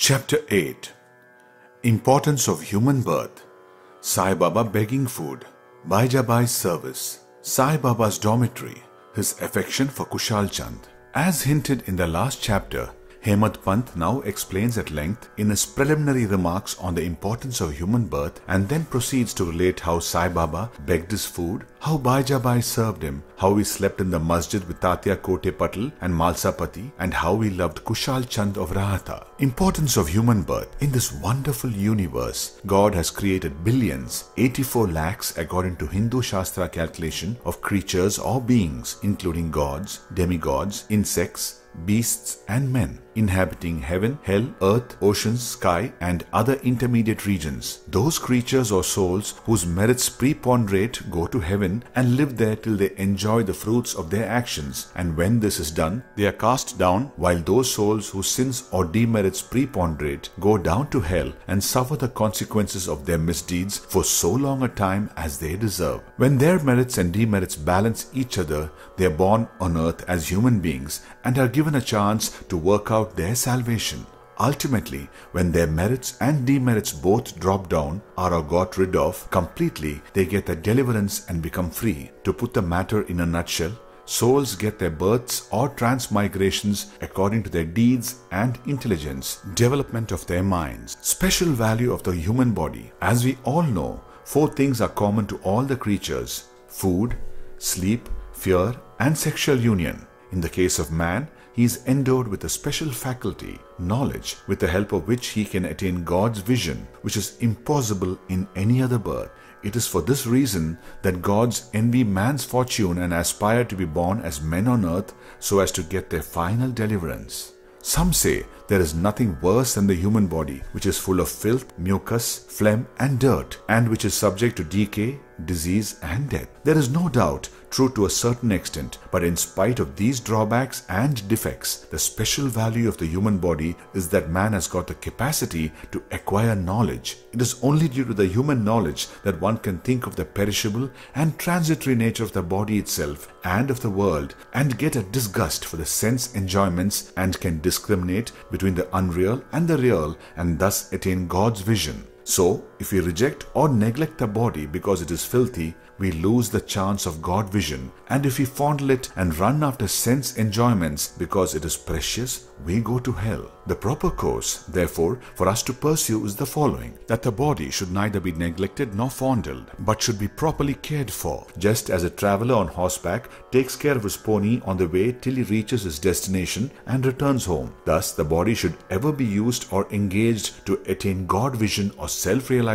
Chapter 8 Importance of Human Birth. Sai Baba begging food, Bayajabai's service, Sai Baba's dormitory, his affection for Khushalchand. As hinted in the last chapter, Hemadpant now explains at length in his preliminary remarks on the importance of human birth and then proceeds to relate how Sai Baba begged his food, how Bayajabai served him, how he slept in the masjid with Tatya Kote Patel and Malsapati, and how he loved Khushalchand of Rahata. Importance of human birth. In this wonderful universe, God has created billions, 84 lakhs according to Hindu Shastra calculation of creatures or beings, including gods, demigods, insects, beasts and men, inhabiting heaven, hell, earth, oceans, sky, and other intermediate regions. Those creatures or souls whose merits preponderate go to heaven and live there till they enjoy the fruits of their actions. And when this is done, they are cast down, while those souls whose sins or demerits preponderate go down to hell and suffer the consequences of their misdeeds for so long a time as they deserve. When their merits and demerits balance each other, they are born on earth as human beings and are given a chance to work out their salvation. Ultimately, when their merits and demerits both drop down or are got rid of completely, they get the deliverance and become free. To put the matter in a nutshell, souls get their births or transmigrations according to their deeds and intelligence, development of their minds. Special value of the human body. As we all know, four things are common to all the creatures food, sleep, fear, and sexual union. In the case of man, he is endowed with a special faculty, knowledge, with the help of which he can attain God's vision, which is impossible in any other birth. It is for this reason that gods envy man's fortune and aspire to be born as men on earth so as to get their final deliverance. Some say there is nothing worse than the human body, which is full of filth, mucus, phlegm, and dirt, and which is subject to decay, disease, and death. There is no doubt true to a certain extent, but in spite of these drawbacks and defects, the special value of the human body is that man has got the capacity to acquire knowledge. It is only due to the human knowledge that one can think of the perishable and transitory nature of the body itself and of the world and get a disgust for the sense enjoyments and can discriminate between the unreal and the real and thus attain God's vision. So, if we reject or neglect the body because it is filthy, we lose the chance of God vision. And if we fondle it and run after sense enjoyments because it is precious, we go to hell. The proper course, therefore, for us to pursue is the following that the body should neither be neglected nor fondled, but should be properly cared for, just as a traveler on horseback takes care of his pony on the way till he reaches his destination and returns home. Thus, the body should ever be used or engaged to attain God vision or self realization,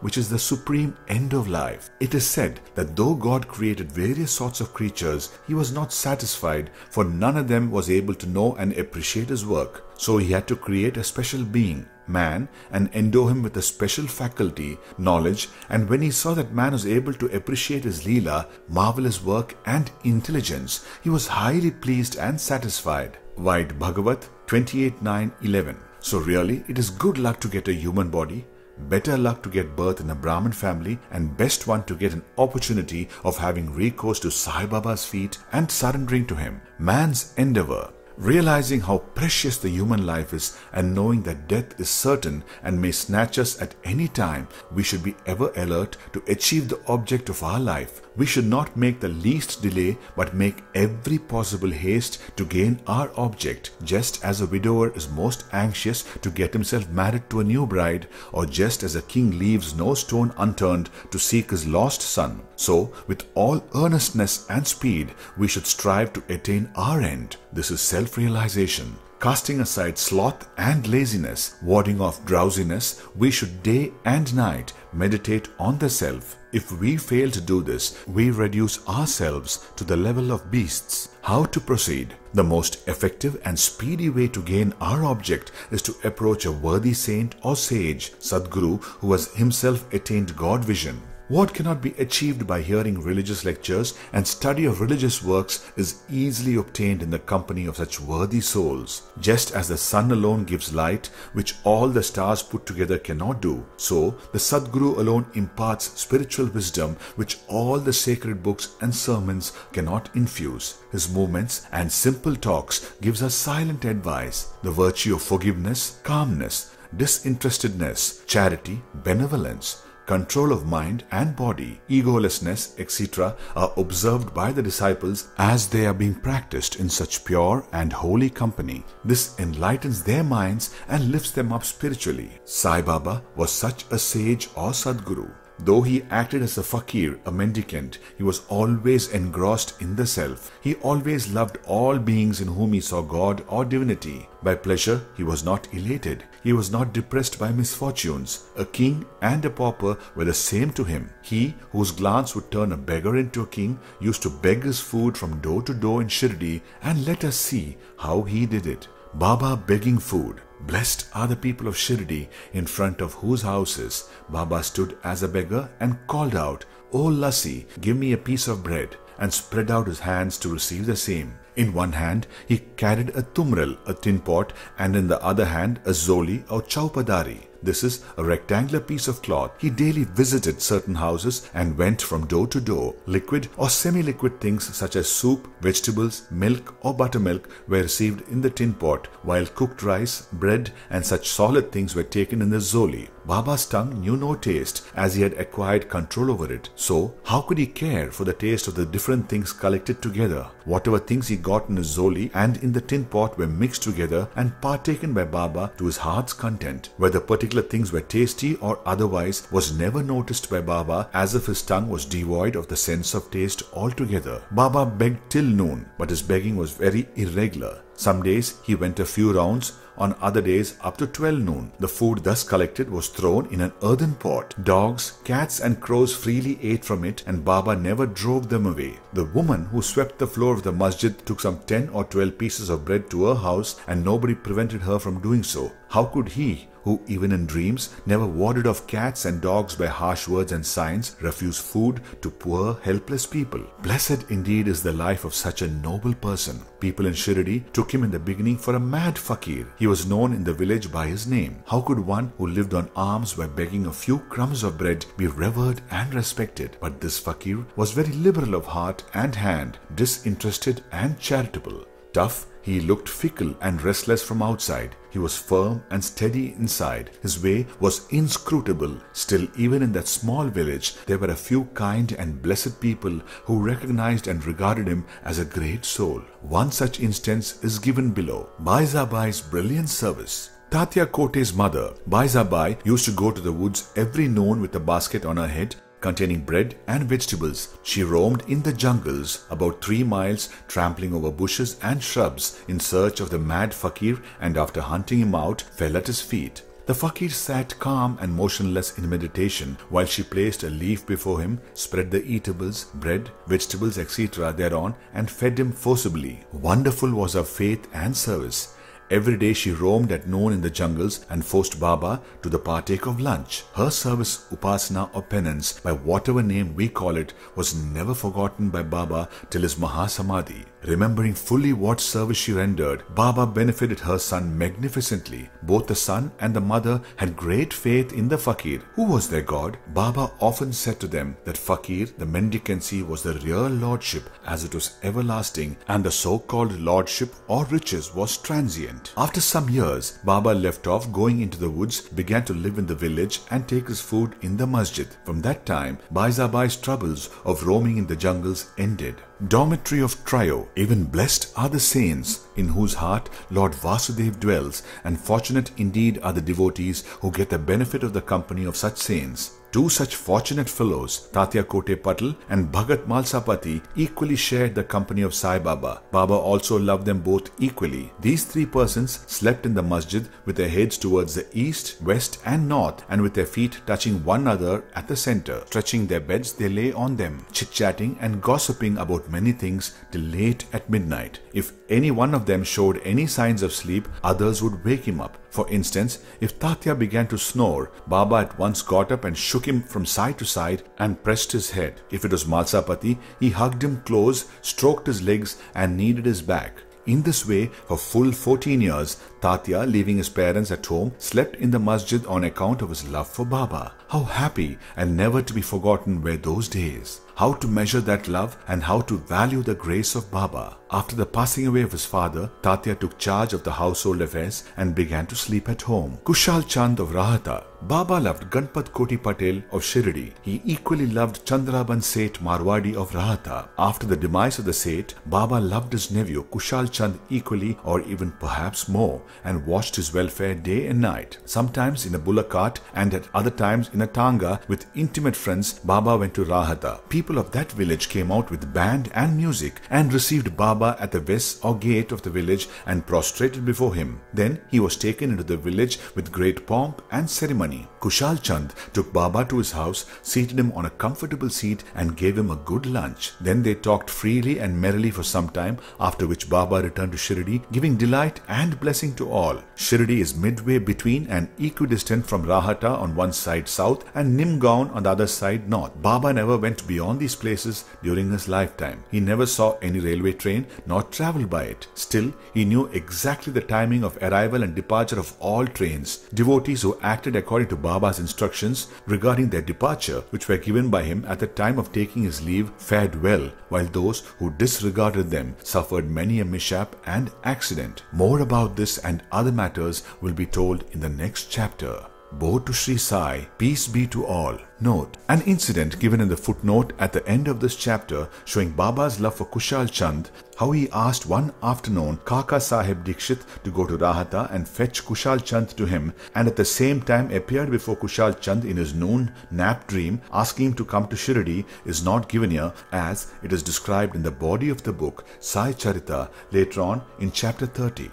which is the supreme end of life. It is said that though God created various sorts of creatures, he was not satisfied, for none of them was able to know and appreciate his work. So he had to create a special being, man, and endow him with a special faculty, knowledge, and when he saw that man was able to appreciate his Leela, marvelous work, and intelligence, he was highly pleased and satisfied. White Bhagavat 28 9 11. So, really, it is good luck to get a human body, better luck to get birth in a Brahmin family, and best one to get an opportunity of having recourse to Sai Baba's feet and surrendering to him. Man's endeavor. Realizing how precious the human life is and knowing that death is certain and may snatch us at any time, we should be ever alert to achieve the object of our life. We should not make the least delay but make every possible haste to gain our object, just as a widower is most anxious to get himself married to a new bride, or just as a king leaves no stone unturned to seek his lost son. So, with all earnestness and speed, we should strive to attain our end. This is self realization. Casting aside sloth and laziness, warding off drowsiness, we should day and night meditate on the self. If we fail to do this, we reduce ourselves to the level of beasts. How to proceed? The most effective and speedy way to gain our object is to approach a worthy saint or sage, Sadguru, who has himself attained God vision. What cannot be achieved by hearing religious lectures and study of religious works is easily obtained in the company of such worthy souls. Just as the sun alone gives light, which all the stars put together cannot do, so the Sadguru alone imparts spiritual wisdom which all the sacred books and sermons cannot infuse. His movements and simple talks gives us silent advice, the virtue of forgiveness, calmness, disinterestedness, charity, benevolence, control of mind and body, egolessness, etc., are observed by the disciples as they are being practiced in such pure and holy company. This enlightens their minds and lifts them up spiritually. Sai Baba was such a sage or Sadguru. Though he acted as a fakir, a mendicant, he was always engrossed in the self. He always loved all beings in whom he saw God or divinity. By pleasure, he was not elated. He was not depressed by misfortunes. A king and a pauper were the same to him. He, whose glance would turn a beggar into a king, used to beg his food from door to door in Shirdi, and let us see how he did it. Baba begging food. Blessed are the people of Shirdi, in front of whose houses Baba stood as a beggar and called out, O Lassi, give me a piece of bread, and spread out his hands to receive the same. In one hand he carried a tumral, a tin pot, and in the other hand a zoli or chaupadari. This is a rectangular piece of cloth. He daily visited certain houses and went from door to door. Liquid or semi-liquid things such as soup, vegetables, milk or buttermilk were received in the tin pot, while cooked rice, bread and such solid things were taken in the zoli. Baba's tongue knew no taste as he had acquired control over it. So, how could he care for the taste of the different things collected together? Whatever things he got in his zoli and in the tin pot were mixed together and partaken by Baba to his heart's content. Whether particular things were tasty or otherwise was never noticed by Baba as if his tongue was devoid of the sense of taste altogether. Baba begged till noon, but his begging was very irregular. Some days he went a few rounds, on other days up to 12 noon. The food thus collected was thrown in an earthen pot. Dogs, cats and crows freely ate from it and Baba never drove them away. The woman who swept the floor of the masjid took some 10 or 12 pieces of bread to her house and nobody prevented her from doing so. How could he, who even in dreams never warded off cats and dogs by harsh words and signs, refuse food to poor, helpless people? Blessed indeed is the life of such a noble person. People in Shirdi took him in the beginning for a mad fakir. He was known in the village by his name. How could one who lived on alms by begging a few crumbs of bread be revered and respected? But this fakir was very liberal of heart and hand, disinterested and charitable. Tough, he looked fickle and restless from outside. He was firm and steady inside. His way was inscrutable. Still, even in that small village, there were a few kind and blessed people who recognized and regarded him as a great soul. One such instance is given below. Bayajabai's brilliant service. Tatya Kote's mother, Bayajabai, used to go to the woods every noon with a basket on her head containing bread and vegetables. She roamed in the jungles about three miles, trampling over bushes and shrubs in search of the mad fakir and after hunting him out, fell at his feet. The fakir sat calm and motionless in meditation while she placed a leaf before him, spread the eatables, bread, vegetables, etc. thereon and fed him forcibly. Wonderful was her faith and service. Every day she roamed at noon in the jungles and forced Baba to the partake of lunch. Her service, upasana or penance, by whatever name we call it, was never forgotten by Baba till his Mahasamadhi. Remembering fully what service she rendered, Baba benefited her son magnificently. Both the son and the mother had great faith in the fakir, who was their god. Baba often said to them that fakir, the mendicancy, was the real lordship as it was everlasting, and the so-called lordship or riches was transient. After some years, Baba left off going into the woods, began to live in the village and take his food in the masjid. From that time, Bayajabai's troubles of roaming in the jungles ended. Dormitory of Trio, even blessed are the saints in whose heart Lord Vasudev dwells, and fortunate indeed are the devotees who get the benefit of the company of such saints. Two such fortunate fellows, Tatya Kote Patil and Bhagat Malsapati, equally shared the company of Sai Baba. Baba also loved them both equally. These three persons slept in the masjid with their heads towards the east, west, and north, and with their feet touching one another at the center. Stretching their beds, they lay on them, chit chatting and gossiping about many things till late at midnight. If any one of them showed any signs of sleep, others would wake him up. For instance, if Tatya began to snore, Baba at once got up and shook him from side to side and pressed his head. If it was Malsapati, he hugged him close, stroked his legs, and kneaded his back. In this way, for full 14 years, Tatya, leaving his parents at home, slept in the masjid on account of his love for Baba. How happy and never to be forgotten were those days. How to measure that love and how to value the grace of Baba. After the passing away of his father, Tatya took charge of the household affairs and began to sleep at home. Khushalchand of Rahata. Baba loved Ganpat Kote Patel of Shirdi. He equally loved Chandrabhan Seth Marwadi of Rahata. After the demise of the Seth, Baba loved his nephew Khushalchand equally or even perhaps more and watched his welfare day and night. Sometimes in a bullock cart and at other times in a tanga with intimate friends, Baba went to Rahata. People of that village came out with band and music and received Baba at the west or gate of the village and prostrated before him. Then he was taken into the village with great pomp and ceremony. Khushalchand took Baba to his house, seated him on a comfortable seat and gave him a good lunch. Then they talked freely and merrily for some time, after which Baba returned to Shirdi, giving delight and blessing to all. Shirdi is midway between and equidistant from Rahata on one side south and Nimgaon on the other side north. Baba never went beyond these places during his lifetime. He never saw any railway train nor travelled by it. Still, he knew exactly the timing of arrival and departure of all trains. Devotees who acted according to Baba's instructions regarding their departure, which were given by him at the time of taking his leave, fared well, while those who disregarded them suffered many a mishap and accident. More about this and other matters will be told in the next chapter. Bo to Sri Sai, peace be to all. Note, an incident given in the footnote at the end of this chapter showing Baba's love for Khushalchand, how he asked one afternoon Kaka Sahib Dikshit to go to Rahata and fetch Khushalchand to him and at the same time appeared before Khushalchand in his noon nap dream asking him to come to Shirdi is not given here as it is described in the body of the book Sai Charita later on in chapter 30.